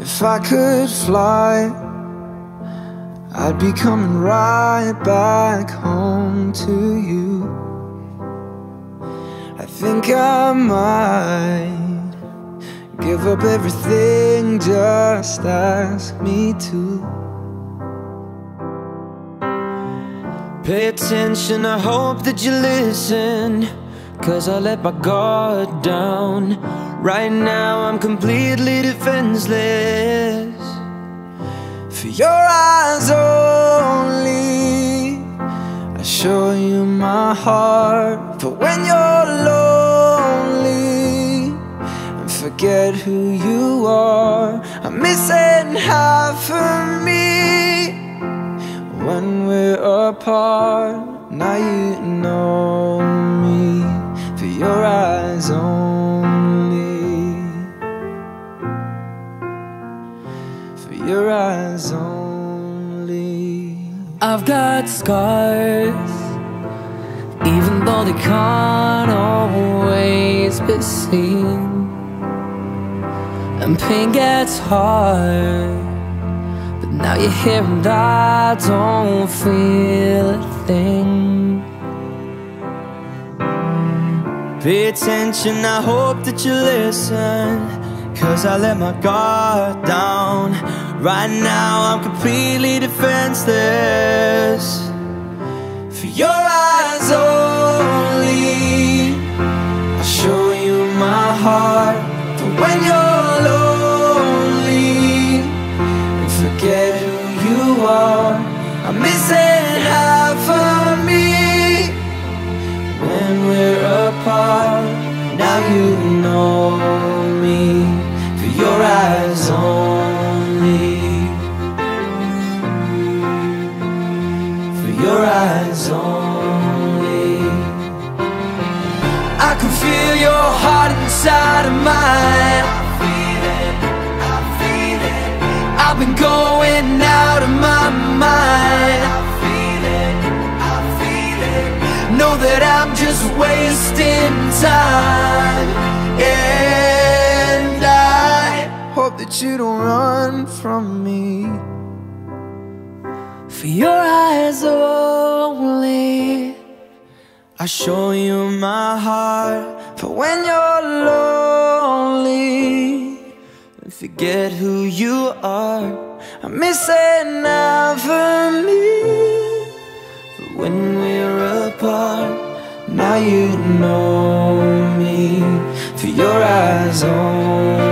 If I could fly, I'd be coming right back home to you. I think I might give up everything, just ask me to. Pay attention, I hope that you listen. Cause I let my guard down. Right now, I'm completely defenseless. For your eyes only, I show you my heart. For when you're lonely and forget who you are, I'm missing half of me when we're apart. Now you know me for your eyes only. Your eyes only. I've got scars, even though they can't always be seen. And pain gets hard, but now you're here and I don't feel a thing. Pay attention, I hope that you listen. Cause I let my guard down. Right now, I'm completely defenseless. For your eyes only, I'll show you my heart. For when you're lonely and forget who you are, I'm missing half of me when we're apart. Now you know your eyes only. I can feel your heart inside of mine. I feel it, I feel it. I've been going out of my mind. I feel it, I feel it. Know that I'm just wasting time. And I hope that you don't run from me. For your eyes only. I show you my heart for when you're lonely and forget who you are. I'm missing out for me. But when we're apart, now you know me for your eyes only.